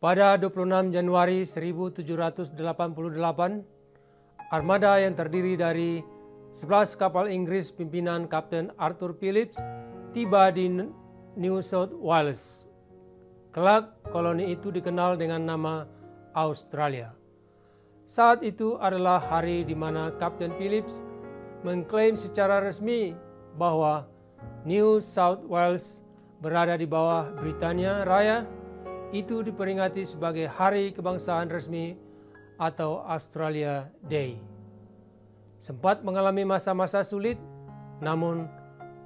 Pada 26 Januari 1788, armada yang terdiri dari 11 kapal Inggris pimpinan Kapten Arthur Phillips tiba di New South Wales. Kelak koloni itu dikenal dengan nama Australia. Saat itu adalah hari di mana Kapten Phillips mengklaim secara resmi bahwa New South Wales berada di bawah Britania Raya itu diperingati sebagai hari kebangsaan resmi atau Australia Day. Sempat mengalami masa-masa sulit, namun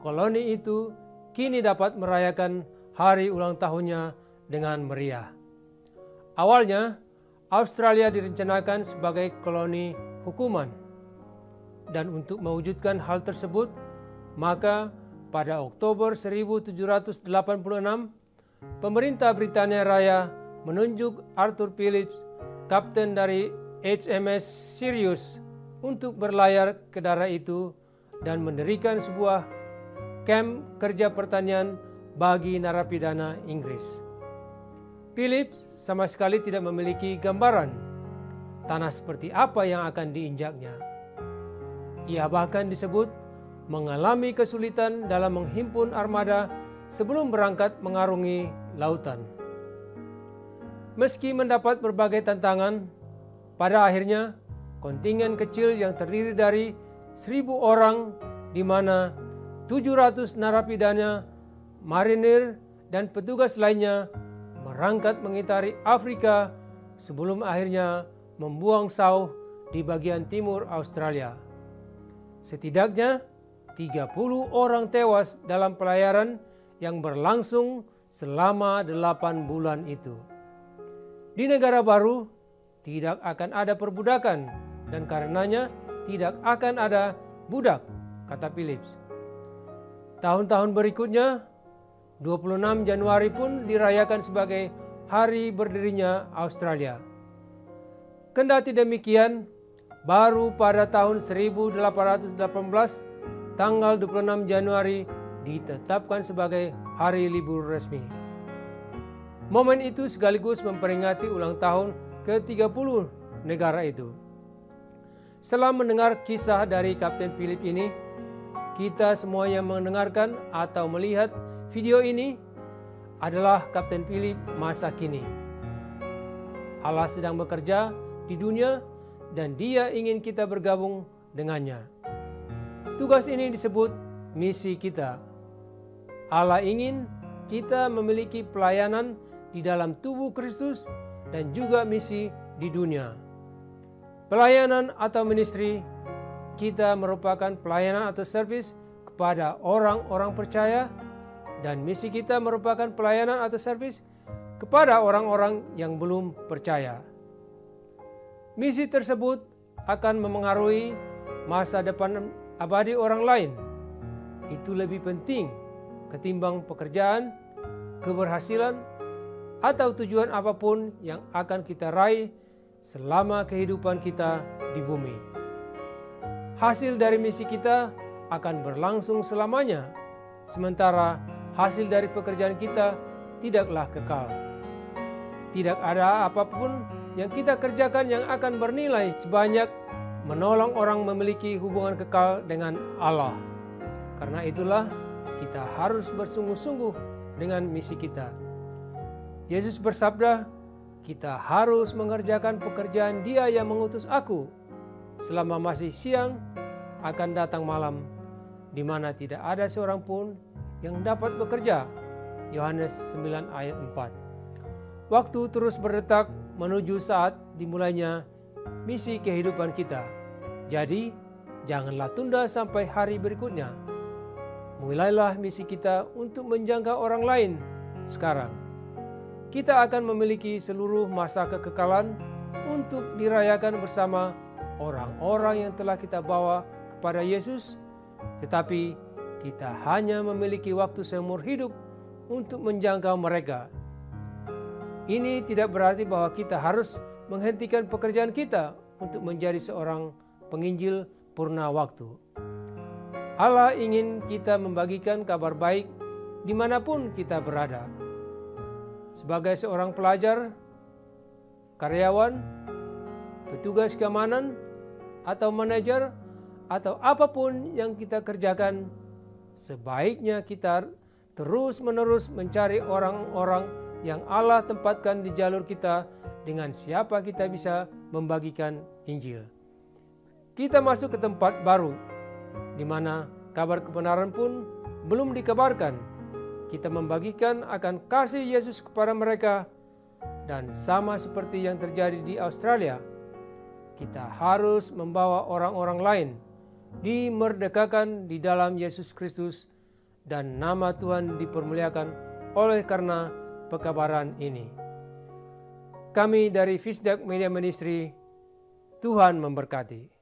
koloni itu kini dapat merayakan hari ulang tahunnya dengan meriah. Awalnya, Australia direncanakan sebagai koloni hukuman. Dan untuk mewujudkan hal tersebut, maka pada Oktober 1786 pemerintah Britania Raya menunjuk Arthur Phillips, kapten dari HMS Sirius, untuk berlayar ke daerah itu dan mendirikan sebuah kamp kerja pertanian bagi narapidana Inggris. Phillips sama sekali tidak memiliki gambaran tanah seperti apa yang akan diinjaknya. Ia bahkan disebut mengalami kesulitan dalam menghimpun armada sebelum berangkat mengarungi lautan. Meski mendapat berbagai tantangan, pada akhirnya kontingen kecil yang terdiri dari seribu orang di mana 700 narapidana, marinir, dan petugas lainnya berangkat mengitari Afrika sebelum akhirnya membuang sauh di bagian timur Australia. Setidaknya 30 orang tewas dalam pelayaran yang berlangsung selama delapan bulan itu. Di negara baru tidak akan ada perbudakan dan karenanya tidak akan ada budak, kata Philips. Tahun-tahun berikutnya, 26 Januari pun dirayakan sebagai hari berdirinya Australia. Kendati demikian, baru pada tahun 1818 tanggal 26 Januari ditetapkan sebagai hari libur resmi. Momen itu sekaligus memperingati ulang tahun ke-30 negara itu. Setelah mendengar kisah dari Kapten Philip ini, kita semua yang mendengarkan atau melihat video ini adalah Kapten Philip masa kini. Allah sedang bekerja di dunia dan dia ingin kita bergabung dengannya. Tugas ini disebut misi kita Allah ingin kita memiliki pelayanan di dalam tubuh Kristus dan juga misi di dunia. Pelayanan atau ministry kita merupakan pelayanan atau servis kepada orang-orang percaya dan misi kita merupakan pelayanan atau servis kepada orang-orang yang belum percaya. Misi tersebut akan memengaruhi masa depan abadi orang lain. Itu lebih penting ketimbang pekerjaan, keberhasilan, atau tujuan apa pun yang akan kita raih selama kehidupan kita di bumi. Hasil dari misi kita akan berlangsung selamanya, sementara hasil dari pekerjaan kita tidaklah kekal. Tidak ada apa pun yang kita kerjakan yang akan bernilai sebanyak menolong orang memiliki hubungan kekal dengan Allah. Karena itulah kita harus bersungguh-sungguh dengan misi kita. Yesus bersabda, kita harus mengerjakan pekerjaan dia yang mengutus aku. Selama masih siang, akan datang malam, di mana tidak ada seorang pun yang dapat bekerja. Yohanes 9 ayat 4. Waktu terus berdetak menuju saat dimulainya misi kehidupan kita. Jadi, janganlah tunda sampai hari berikutnya Mulailah misi kita untuk menjangkau orang lain sekarang. Kita akan memiliki seluruh masa kekekalan untuk dirayakan bersama orang-orang yang telah kita bawa kepada Yesus, tetapi kita hanya memiliki waktu seumur hidup untuk menjangkau mereka. Ini tidak berarti bahwa kita harus menghentikan pekerjaan kita untuk menjadi seorang penginjil purna waktu. Allah ingin kita membagikan kabar baik di mana pun kita berada. Sebagai seorang pelajar, karyawan, petugas keamanan, atau manajer, atau apa pun yang kita kerjakan, sebaiknya kita terus-menerus mencari orang-orang yang Allah tempatkan di jalur kita dengan siapa kita bisa membagikan Injil. Kita masuk ke tempat baru, di mana kabar kebenaran pun belum dikabarkan. Kita membagikan akan kasih Yesus kepada mereka, dan sama seperti yang terjadi di Australia, kita harus membawa orang-orang lain dimerdekakan di dalam Yesus Kristus dan nama Tuhan dipermuliakan oleh karena pekabaran ini. Kami dari Fisdak Media Ministry, Tuhan memberkati.